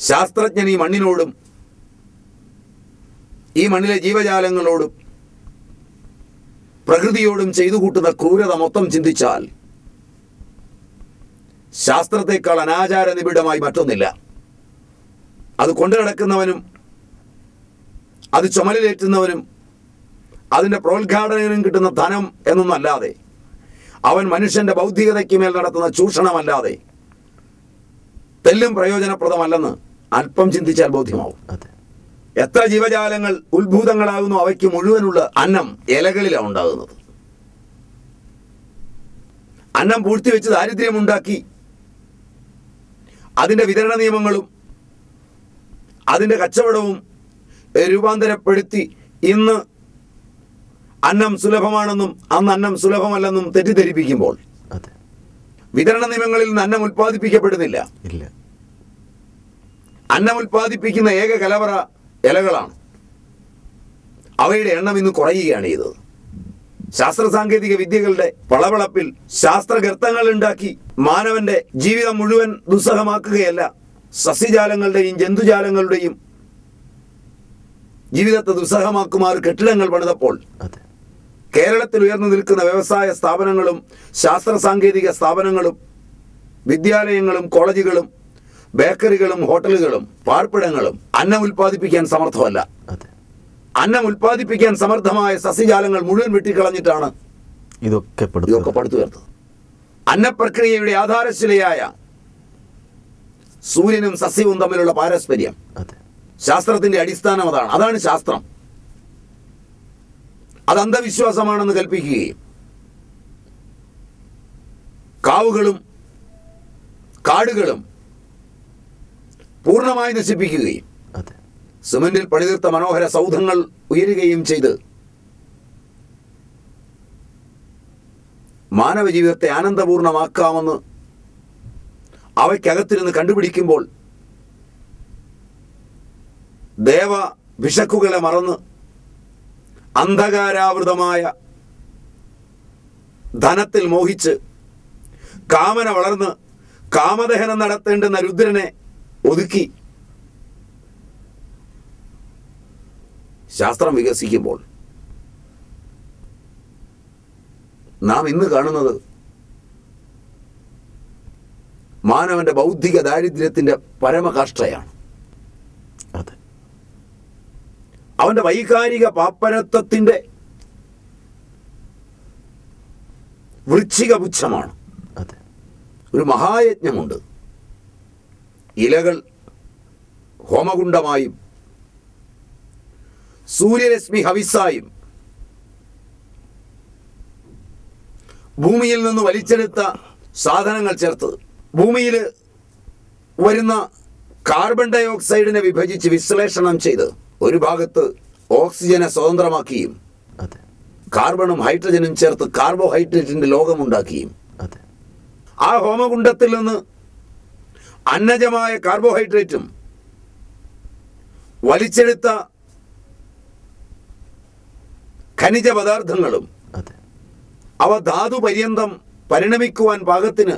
ശാസ്ത്രജ്ഞൻ ഈ മണ്ണിനോടും ഈ മണ്ണിലെ ജീവജാലങ്ങളോടും പ്രകൃതിയോടും ചെയ്തു കൂട്ടുന്ന ക്രൂരത മൊത്തം ചിന്തിച്ചാൽ ശാസ്ത്രത്തെക്കാൾ അനാചാര നിബിഡമായി മറ്റൊന്നില്ല. അത് കൊണ്ടു നടക്കുന്നവനും അത് ചുമലിലേറ്റുന്നവനും അതിന്റെ പ്രോത്ഘാടനം കിട്ടുന്ന ധനം എന്നൊന്നല്ലാതെ അവൻ മനുഷ്യന്റെ ബൗദ്ധികതയ്ക്ക് മേൽ നടത്തുന്ന ചൂഷണമല്ലാതെ തെല്ലും പ്രയോജനപ്രദമല്ലെന്ന് അല്പം ചിന്തിച്ചാൽ ബോധ്യമാവും. എത്ര ജീവജാലങ്ങൾ ഉത്ഭൂതങ്ങളാകുന്നു അവയ്ക്ക് മുഴുവനുള്ള അന്നം ഇലകളിലാണ് ഉണ്ടാകുന്നത്. അന്നം പൂഴ്ത്തിവെച്ച് ദാരിദ്ര്യമുണ്ടാക്കി അതിന്റെ വിതരണ നിയമങ്ങളും അതിന്റെ കച്ചവടവും രൂപാന്തരപ്പെടുത്തി ഇന്ന് അന്നം സുലഭമാണെന്നും അന്ന് അന്നം സുലഭമല്ലെന്നും തെറ്റിദ്ധരിപ്പിക്കുമ്പോൾ വിതരണ നിയമങ്ങളിൽ നിന്ന് അന്നം ഉൽപ്പാദിപ്പിക്കപ്പെടുന്നില്ല. ഇല്ല. അന്നം ഉൽപ്പാദിപ്പിക്കുന്ന ഏക കലവറ ഇലകളാണ്. അവയുടെ എണ്ണം ഇന്ന് കുറയുകയാണ് ചെയ്തത്. ശാസ്ത്ര സാങ്കേതിക വിദ്യകളുടെ വളവളപ്പിൽ ശാസ്ത്രഗർത്തങ്ങൾ ഉണ്ടാക്കി മാനവന്റെ ജീവിതം മുഴുവൻ ദുസ്സഹമാക്കുകയല്ല സസ്യജാലങ്ങളുടെയും ജന്തുജാലങ്ങളുടെയും ജീവിതത്തെ ദുസ്സഹമാക്കുമാർ കെട്ടിടങ്ങൾ പണിതപ്പോൾ കേരളത്തിൽ ഉയർന്നു നിൽക്കുന്ന വ്യവസായ സ്ഥാപനങ്ങളും ശാസ്ത്ര സാങ്കേതിക സ്ഥാപനങ്ങളും വിദ്യാലയങ്ങളും കോളേജുകളും ബേക്കറികളും ഹോട്ടലുകളും പാർപ്പിടങ്ങളും അന്നം ഉൽപ്പാദിപ്പിക്കാൻ സമർത്ഥമല്ല. അന്നം ഉൽപ്പാദിപ്പിക്കാൻ സമർത്ഥമായ സസ്യജാലങ്ങൾ മുഴുവൻ വെട്ടിക്കളഞ്ഞിട്ടാണ് ഇതൊക്കെ ഇതൊക്കെ പടുത്തുയർത്തത് അന്നപ്രക്രിയയുടെ ആധാരശിലയായ സൂര്യനും സസ്യവും തമ്മിലുള്ള പാരസ്പര്യം. ശാസ്ത്രത്തിന്റെ അടിസ്ഥാനം അതാണ്. അതാണ് ശാസ്ത്രം. അത് അന്ധവിശ്വാസമാണെന്ന് കൽപ്പിക്കുകയും കാവുകളും കാടുകളും പൂർണമായി നശിപ്പിക്കുകയും സിമെന്റിൽ പണിതീർത്ത മനോഹര സൗധങ്ങൾ ഉയരുകയും ചെയ്ത് മാനവ ജീവിതത്തെ ആനന്ദപൂർണമാക്കാമെന്ന് അവയ്ക്കകത്തിരുന്ന് കണ്ടുപിടിക്കുമ്പോൾ ദേവ വിശക്കുകളെ മറന്ന് അന്ധകാരാവൃതമായ ധനത്തിൽ മോഹിച്ച് കാമന വളർന്ന് കാമദഹനം നടത്തേണ്ടുന്ന രുദ്രനെ ഒതുക്കി. ശാസ്ത്രം വികസിക്കുമ്പോൾ നാം ഇന്ന് കാണുന്നത് മാനവന്റെ ബൗദ്ധിക ദാരിദ്ര്യത്തിന്റെ പരമകാഷ്ടയാണ് അതെ. അവന്റെ വൈകാരിക പാപ്പരത്വത്തിന്റെ വൃശ്ചിക പുച്ഛമാണ്. അതെ. ഒരു മഹായജ്ഞമുണ്ട്. ഇലകൾ ഹോമകുണ്ടമായും സൂര്യരശ്മി ഹവിസായും ഭൂമിയിൽ നിന്ന് വലിച്ചെടുത്ത സാധനങ്ങൾ ചേർത്ത് ഭൂമിയിൽ വരുന്ന കാർബൺ ഡൈ ഓക്സൈഡിനെ വിഭജിച്ച് വിശ്ലേഷണം ചെയ്ത് ഒരു ഭാഗത്ത് ഓക്സിജനെ സ്വതന്ത്രമാക്കിയും കാർബണും ഹൈഡ്രജനും ചേർത്ത് കാർബോഹൈഡ്രേറ്റിന്റെ ലോകമുണ്ടാക്കിയും ആ ഹോമകുണ്ടത്തിൽ നിന്ന് അന്നജമായ കാർബോഹൈഡ്രേറ്റും വലിച്ചെടുത്ത ഖനിജ പദാർത്ഥങ്ങളും അവ ധാതു പര്യന്തം പരിണമിക്കുവാൻ പാകത്തിന്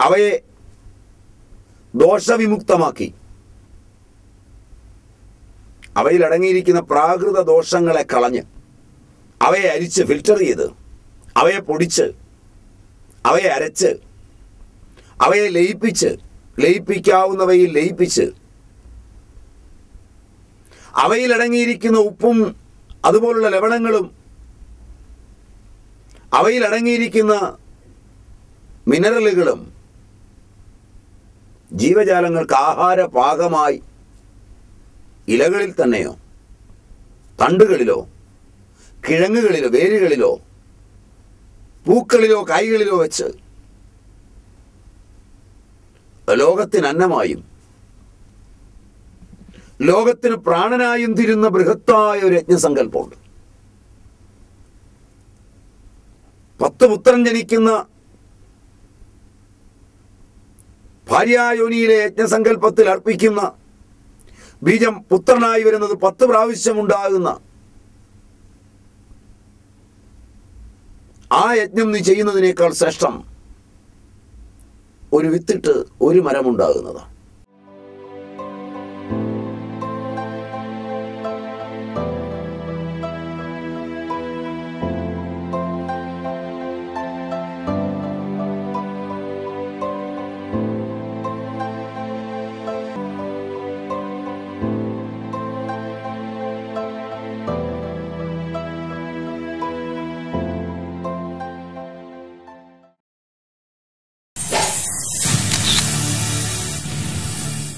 അവയെ ദോഷവിമുക്തമാക്കി. അവയിൽ അടങ്ങിയിരിക്കുന്ന പ്രാകൃത ദോഷങ്ങളെ കളഞ്ഞ് അവയെ അരിച്ച് ഫിൽറ്റർ ചെയ്ത് അവയെ പൊടിച്ച് അവയെ അരച്ച് അവയെ ലയിപ്പിച്ച് ലയിപ്പിക്കാവുന്നവയിൽ ലയിപ്പിച്ച് അവയിൽ അടങ്ങിയിരിക്കുന്ന ഉപ്പും അതുപോലുള്ള ലവണങ്ങളും അവയിൽ അടങ്ങിയിരിക്കുന്ന മിനറലുകളും ജീവജാലങ്ങൾക്ക് ആഹാര പാകമായി ഇലകളിൽ തന്നെയോ തണ്ടുകളിലോ കിഴങ്ങുകളിലോ വേരുകളിലോ പൂക്കളിലോ കായ്കളിലോ വെച്ച് ലോകത്തിന് അന്നമായും ലോകത്തിന് പ്രാണനായും തിരുന്ന ബൃഹത്തായ ഒരു യജ്ഞസങ്കല്പമുണ്ട്. പത്ത് പുത്രൻ ജനിക്കുന്ന ഭാര്യായോനിയിലെ യജ്ഞസങ്കല്പത്തിൽ അർപ്പിക്കുന്ന ബീജം പുത്രനായി വരുന്നത് പത്ത് പ്രാവശ്യം ഉണ്ടാകുന്ന ആ യജ്ഞം നീ ചെയ്യുന്നതിനേക്കാൾ ശ്രേഷ്ഠം ഒരു വിത്തിട്ട് ഒരു മരമുണ്ടാകുന്നതാണ്.